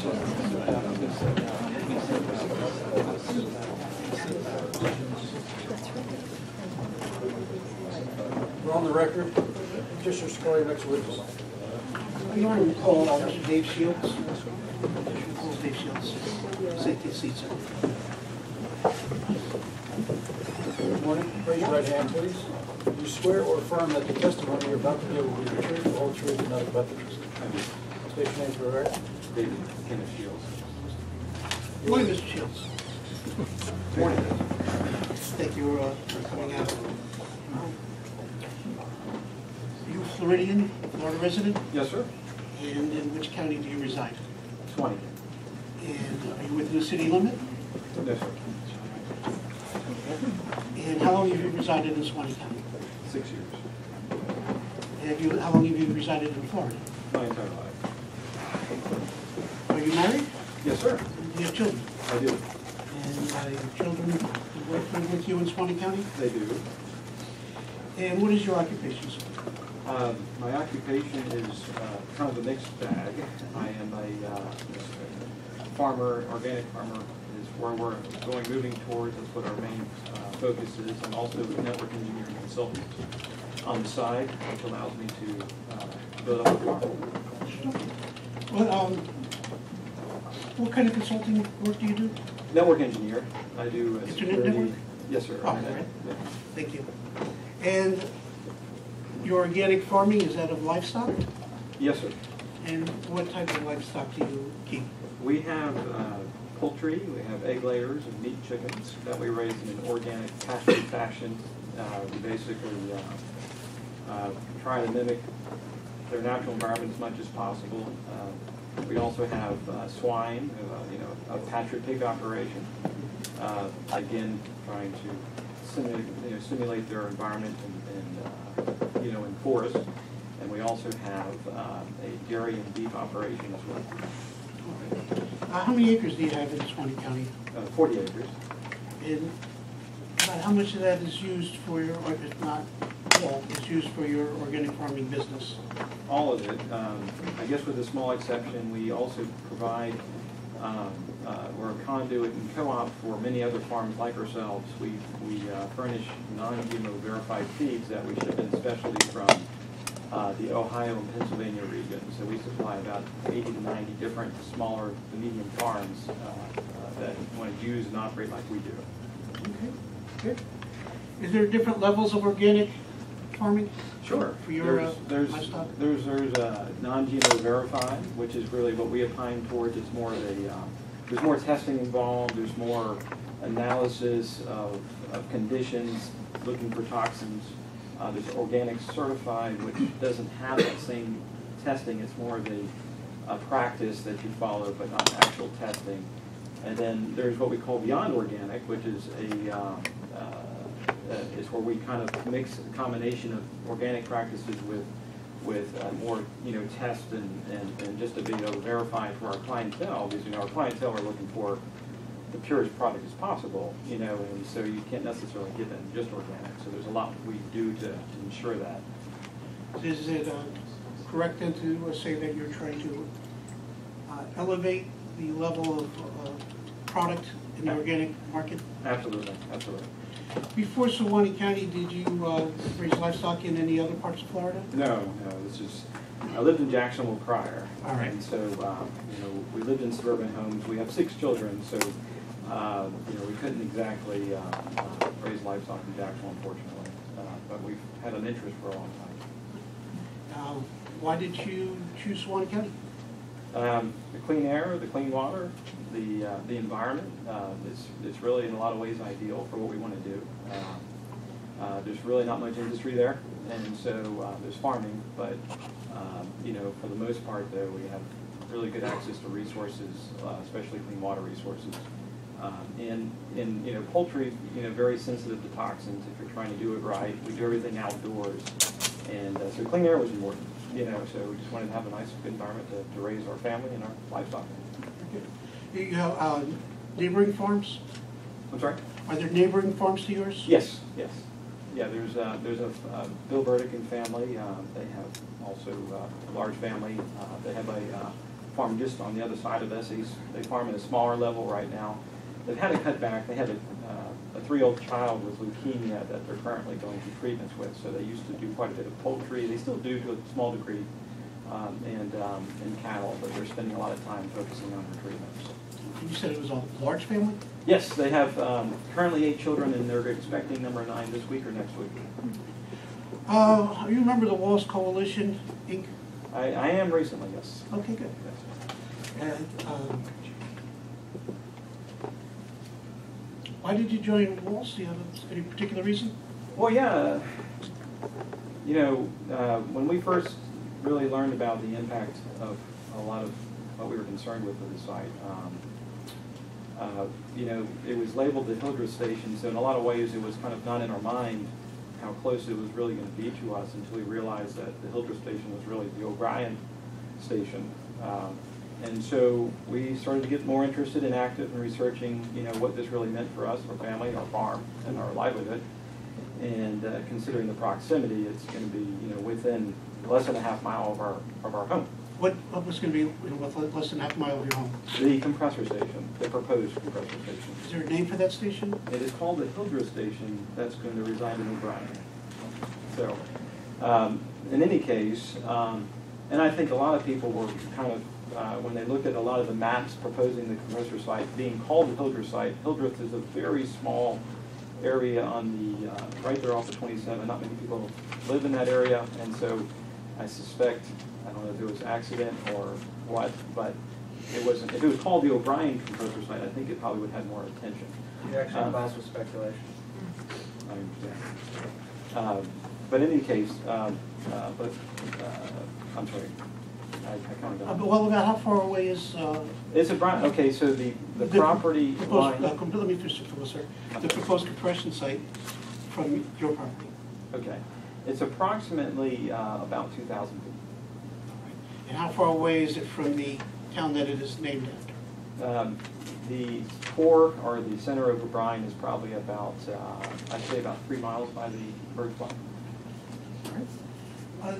We're on the record. Just your score, next witness. Want to call Officer Dave Shields? Call Dave Shields. Safety seats. Good morning. Raise your right hand, please. You swear or affirm that the testimony you're about to give will be the truth, the whole truth, and nothing but the truth. State your name for the record. David Kenneth Shields. Morning, Mr. Shields. Morning. Thank you uh, for coming out. Are you a Floridian, Florida resident? Yes, sir. And in which county do you reside? Twenty. And are you within the city limit? Yes, sir. And how long have you resided in Suwannee County? Six years. And have you, how long have you resided in Florida? My entire life. Married? Yes, sir. Do you have children? I do. And uh, your children work with you in Suwannee County? They do. And what is your occupation, sir? Um, My occupation is uh, kind of a mixed bag. I am a uh, farmer, organic farmer is where we're going, moving towards, that's what our main uh, focus is. I'm also a network engineering consultant on the side, which allows me to uh, build up a farm. What, um, what kind of consulting work do you do? Network engineer, I do. uh, Internet security- network? Yes, sir. Oh, yeah. Thank you. And your organic farming, is that of livestock? Yes, sir. And what type of livestock do you keep? We have uh, poultry, we have egg layers and meat chickens that we raise in an organic pasture fashion. Uh, We basically uh, uh, try to mimic their natural environment as much as possible. We also have uh, swine, uh, you know, a pasture pig operation. Uh, Again, trying to simulate, you know, simulate their environment and, and, uh, you know, in forest. And we also have uh, a dairy and beef operation as well. Uh, How many acres do you have in Suwannee County? Uh, 40 acres. And about how much of that is used for your, or if not all, is used for your organic farming business? All of it. Um, I guess with a small exception, we also provide, um, uh, we're a conduit and co-op for many other farms like ourselves. We, we uh, furnish non-GMO verified feeds that we ship in specialty from uh, the Ohio and Pennsylvania region. So we supply about 80 to 90 different smaller to medium farms uh, uh, that want to use and operate like we do. Okay, good. Is there different levels of organic farming? Sure. For your uh, There's-? There's, there's, there's uh, non-GMO verified, which is really what we opine towards. It's more of a, um, there's more testing involved, there's more analysis of, of conditions, looking for toxins. Uh, There's organic certified, which doesn't have that same testing. It's more of a, a practice that you follow, but not actual testing. And then there's what we call beyond organic, which is a, uh, uh, is where we kind of mix a combination of organic practices with, with uh, more, you know, test and, and, and just to be able to verify for our clientele, because, you know, our clientele are looking for the purest product as possible, you know, and so you can't necessarily get them just organic. So there's a lot we do to to ensure that. Is it uh, correct then to uh, say that you're trying to uh, elevate the level of uh, product in the organic market? Absolutely, absolutely. Before Suwannee County, did you uh, raise livestock in any other parts of Florida? No, no, this is, I lived in Jacksonville prior. All right. And so, um, you know, we lived in suburban homes. We have six children, so, uh, you know, we couldn't exactly uh, uh, raise livestock in Jacksonville, unfortunately. Uh, But we've had an interest for a long time. Uh, Why did you choose Suwannee County? Um, The clean air, the clean water, the, uh, the environment, uh, it's, it's really in a lot of ways ideal for what we want to do. Uh, uh, There's really not much industry there, and so uh, there's farming, but, um, you know, for the most part, though, we have really good access to resources, uh, especially clean water resources. Um, And, and, you know, poultry, you know, very sensitive to toxins if you're trying to do it right. We do everything outdoors, and so clean air was important, you know, so we just wanted to have a nice, environment to, to raise our family and our livestock. You have uh, neighboring farms? I'm sorry? Are there neighboring farms to yours? Yes, yes. Yeah, there's, uh, there's a, uh, Bill Burdick and family, uh, they have also uh, a large family. Uh, They have a uh, farm just on the other side of Essex. They farm at a smaller level right now. They've had to cut back. They had a, a three-year-old child with leukemia that they're currently going through treatments with. So they used to do quite a bit of poultry. They still do to a small degree, um, and, um, and cattle, but they're spending a lot of time focusing on their treatments. You said it was a large family? Yes, they have um, currently eight children, and they're expecting number nine this week or next week. Uh, you remember the WWALS Coalition, Inc.? I, I am recently, yes. Okay, good. Yes. And, um, why did you join WWALS? Do you have any particular reason? Well, yeah, you know, uh, when we first really learned about the impact of a lot of what we were concerned with with the site, um, uh, you know, it was labeled the Hildreth Station, so in a lot of ways, it was kind of not in our mind how close it was really going to be to us until we realized that the Hildreth Station was really the O'Brien Station. Um, And so we started to get more interested and active in researching, you know, what this really meant for us, our family, our farm, and our livelihood. And uh, considering the proximity, it's going to be, you know, within less than a half mile of our, of our home. What, what was gonna be with less than half a mile of your home? The compressor station, the proposed compressor station. Is there a name for that station? It is called the Hildreth Station, that's going to reside in O'Brien. So, um, in any case, um, and I think a lot of people were kind of, uh, when they looked at a lot of the maps proposing the compressor site, being called the Hildreth site, Hildreth is a very small area on the, uh, right there off of 27, not many people live in that area, and so I suspect, I don't know if it was accident or what, but it wasn't, if it was called the O'Brien compressor site, I think it probably would have more attention. You actually Um, with speculation. I understand. Um, But in any case, um, uh, but, uh, I'm sorry, I I kind Uh, of but Well, about how far away is, uh? It's a, bri- okay, so the, the property proposed- uh, line, com- Let me finish, sir. The proposed compression site from your property. okay, it's approximately uh, about 2,000 feet. And how far away is it from the town that it is named after? Um, The core, or the center of O'Brien is probably about, uh, I'd say about three miles by the bird fly. Uh,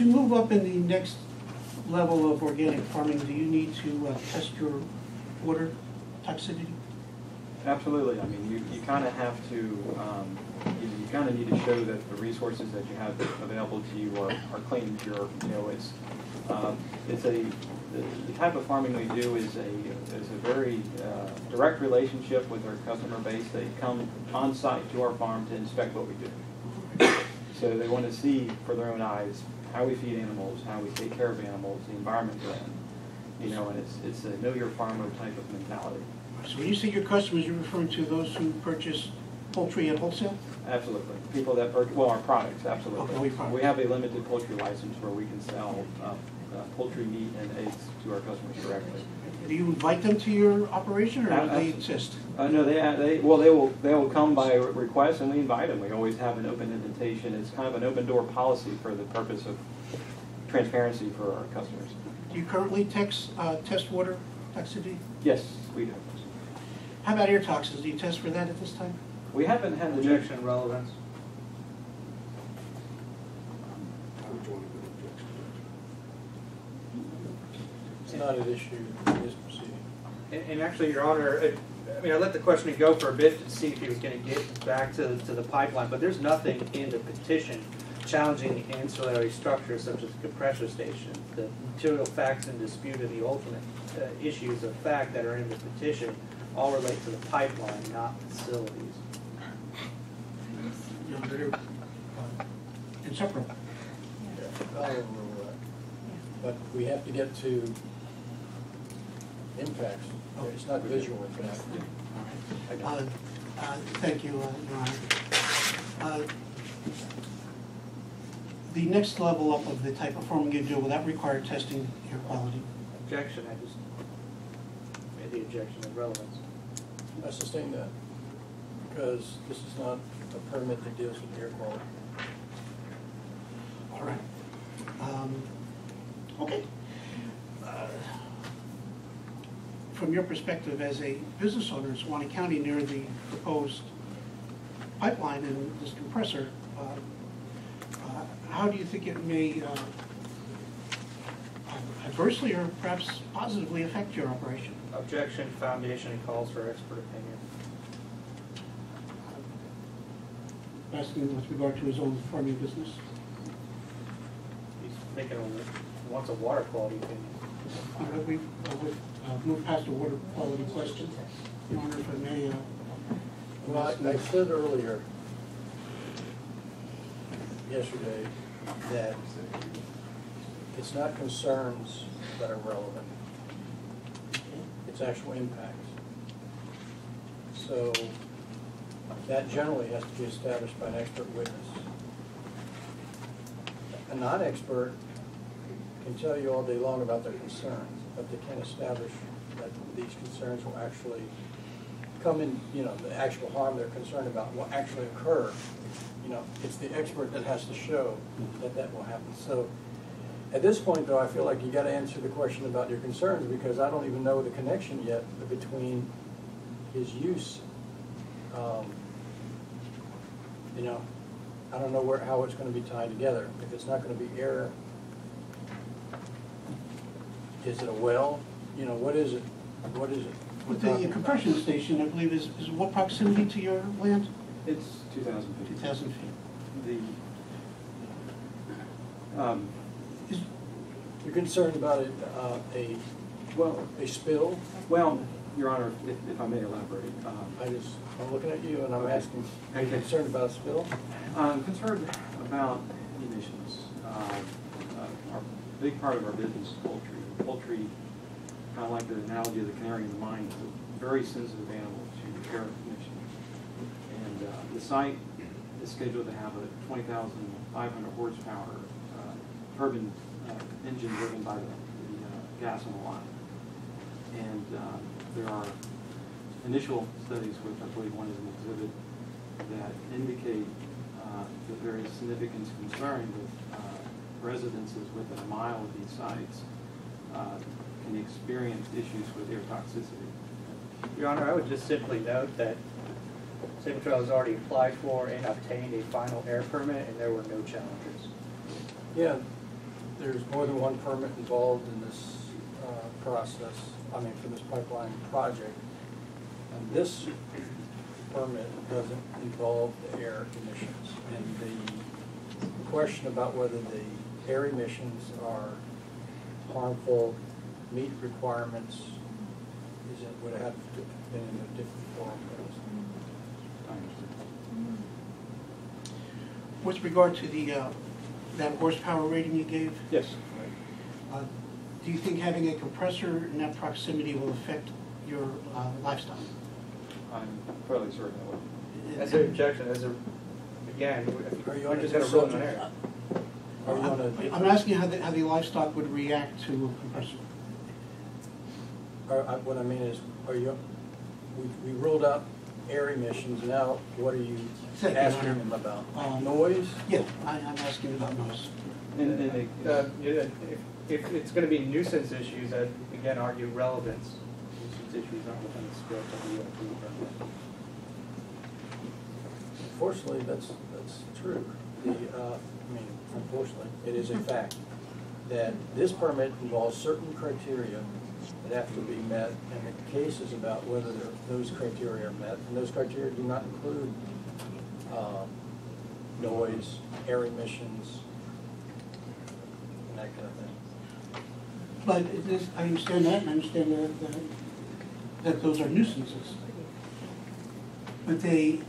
To move up in the next level of organic farming, do you need to uh, test your water toxicity? Absolutely, I mean, you, you kind of have to, um, you, you kind of need to show that the resources that you have available to you are, are clean pure, you know, it's, um, it's a, the, the type of farming we do is a, is a very, uh, direct relationship with our customer base, they come on site to our farm to inspect what we do. So they want to see for their own eyes how we feed animals, how we take care of animals, the environment we're in, you know, and it's, it's a know your farmer type of mentality. So when you say your customers, you're referring to those who purchase poultry at wholesale? Absolutely. People that, purchase well, our products, absolutely. Okay, we products. We have a limited poultry license where we can sell uh, uh, poultry meat and eggs to our customers directly. Do you invite them to your operation, or do they insist? Uh, no, they, they, well, they will, they will come by request and we invite them. We always have an open invitation. It's kind of an open door policy for the purpose of transparency for our customers. Do you currently text, uh, test water toxicity? Yes, we do. How about air toxins? Do you test for that at this time? We haven't had the. need- Objection, relevance. It's not an issue in this proceeding. And, and actually, Your Honor, it- I mean, I let the questioning go for a bit to see if he was gonna get back to, to the pipeline, but there's nothing in the petition challenging the ancillary structures such as the compressor station. The material facts in dispute and the ultimate uh, issues of fact that are in the petition all relate to the pipeline, not facilities. You know, they're uh, inseparable. Yeah, I'll overrule that. But we have to get to impacts. It's not visual impact. Uh, uh, Thank you, uh, Your Honor. Uh, The next level up of the type of farming you do, will that require testing air quality? Objection, I just made the objection of relevance. I sustain that, because this is not a permit that deals with air quality. All right. Um, Okay. Uh, From your perspective as a business owner in Suwannee County near the proposed pipeline and this compressor, uh, uh, how do you think it may, uh, I adversely or perhaps positively affect your operation? Objection, foundation calls for expert opinion. Asking with regard to his own farming business? He's thinking of, wants a water quality opinion. Uh, We uh, move past the water quality question. Your Honor, if I may, uh, Well, I I said earlier, yesterday, that it's not concerns that are relevant. It's actual impacts. So that generally has to be established by an expert witness. A non-expert can tell you all day long about their concerns, but they can't establish that these concerns will actually come in, you know, the actual harm they're concerned about will actually occur. You know, it's the expert that has to show that that will happen. So at this point, though, I feel like you gotta answer the question about your concerns, because I don't even know the connection yet between his use. um, You know, I don't know where, how it's gonna be tied together. If it's not gonna be air, is it a well? You know, what is it? What is it? we're with the talking about? compression station, I believe, is, is what proximity to your land? It's two thousand feet. Two thousand feet. The, um, Is, You're concerned about a, uh, a, well, a spill? well, Your Honor, if, if I may elaborate, um, I just, I'm looking at you and I'm asking, are you Okay. concerned about a spill? I'm concerned about emissions. Uh, uh, Our big part of our business is poultry. Poultry, kind of like the analogy of the canary in the mine, is a very sensitive animal to air emissions. And uh, the site is scheduled to have a 20,500 horsepower uh, turbine uh, engine driven by the the, uh, gas on the line. And uh, there are initial studies, which I believe one is an exhibit, that indicate uh, that there is significant concern uh, residences within a mile of these sites uh, can experience issues with air toxicity. Your Honor, I would just simply note that Sabal Trail has already applied for and obtained a final air permit, and there were no challenges. Yeah, there's more than one permit involved in this uh, process, I mean, for this pipeline project. And this permit doesn't involve the air emissions. And the question about whether the air emissions are harmful, meet requirements, is it, would have been in a different form. With regard to the, uh, that horsepower rating you gave, Yes. uh, do you think having a compressor in that proximity will affect your uh, livestock? I'm fairly certain it will. As an objection, as a, again, Are you we're on just a gonna rule on subject? air. Are you on I'm a, I'm asking how the, how the livestock would react to a compressor. Or, I- what I mean is, are you, we, we ruled out air emissions, now what are you Second, asking Honor. them about? Um, Noise? Yeah, I, I'm asking about noise. And, and Uh, yeah, If, if it's gonna be nuisance issues, I'd again argue relevance. Nuisance issues aren't within the scope of the ULP permit. Unfortunately, that's, that's true. The, uh, I mean, unfortunately, it is a fact that this permit involves certain criteria that have to be met, and the case is about whether those criteria are met, and those criteria do not include, um, noise, air emissions, and that kind of thing. But I understand that, and I understand that, that, that those are nuisances. But they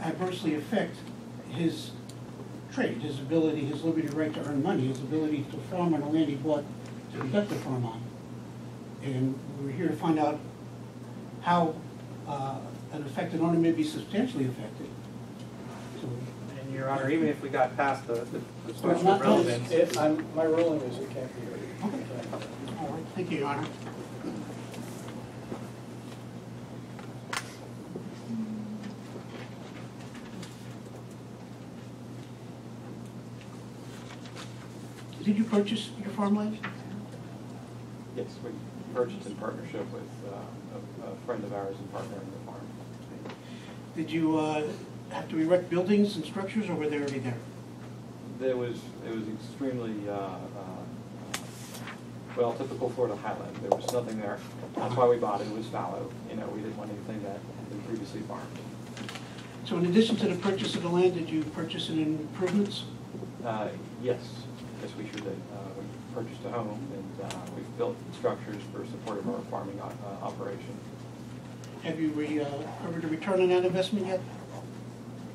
adversely affect his trade, his ability, his liberty right to earn money, his ability to farm on the land he bought to conduct the farm on. And we're here to find out how, uh, an affected owner may be substantially affected. So, And Your Honor, even if we got past the, the the question not- of relevance. It, my ruling is it can't be. heard. Okay. it can't be. all right, thank you, Your Honor. Did you purchase your farmland? Yes, we purchased in partnership with uh, a, a friend of ours and partner in the farm. Did you uh, have to erect buildings and structures, or were they already there? There was, it was extremely uh, uh, well, typical Florida highland, there was nothing there. That's why we bought it, it was fallow, you know, we didn't want anything that had been previously farmed. So in addition to the purchase of the land, did you purchase any improvements? Uh, Yes, yes, we sure did. Uh, We purchased a home and uh, we've built structures for support of our farming o- uh, operation. Have you re, uh, ever to return on that investment yet?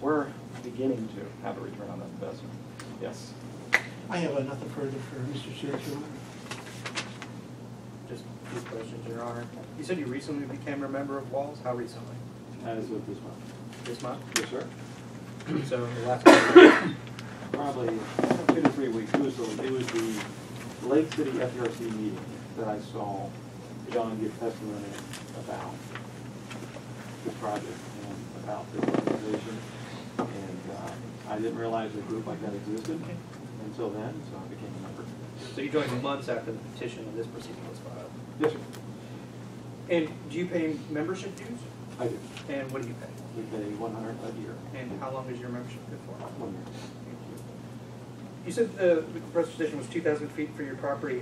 We're beginning to have a return on that investment, yes. I have uh, nothing further for Mr. Shields, Your Honor. Just two questions, Your Honor. You said you recently became a member of WWALS. How recently? As of this month. This month? Yes, sir. So the last. Probably two to three weeks. It was the, it was the Lake City FERC meeting that I saw John give testimony about the project and about this organization. And uh, I didn't realize a group like that existed until then, so I became a member. So you joined months after the petition and this proceeding was filed. Yes, sir. And do you pay membership dues? I do. And what do you pay? We pay one hundred a year. And how long is your membership good for? One year. You said uh, the compressor station was two thousand feet for your property.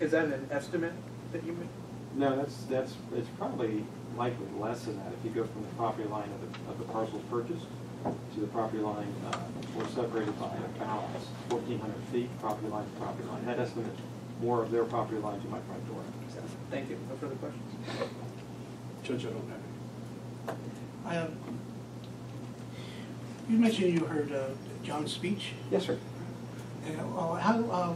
Is that an estimate that you made? No, that's, that's, it's probably likely less than that. If you go from the property line of the, of the parcels purchased to the property line, uh, we're separated by about fourteen hundred feet, property line to property line. That estimate, more of their property line to my front door. Thank you. No further questions? Judge, I don't have any. I, uh, You mentioned you heard uh, John's speech. Yes, sir. Uh, well, How, uh,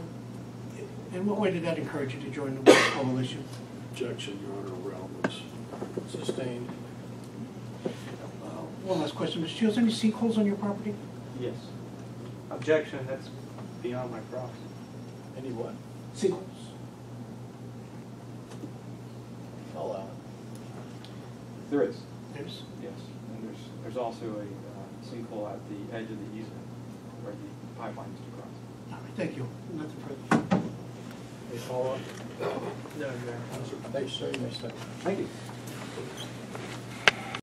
in what way did that encourage you to join the West Coalition? Objection, Your Honor, Ralph's. Sustained. Uh, One last question, Mr. Shields, any sinkholes on your property? Yes. Objection, that's beyond my cross. Any what? Sinkholes. I'll allow it. There is, There's, yes. And there's, there's also a uh, sinkhole at the edge of the easement where the pipeline is to cross. all right, thank you. Nothing further. Any follow-up? No, Your Honor. Thanks, sir, you may. Thank you.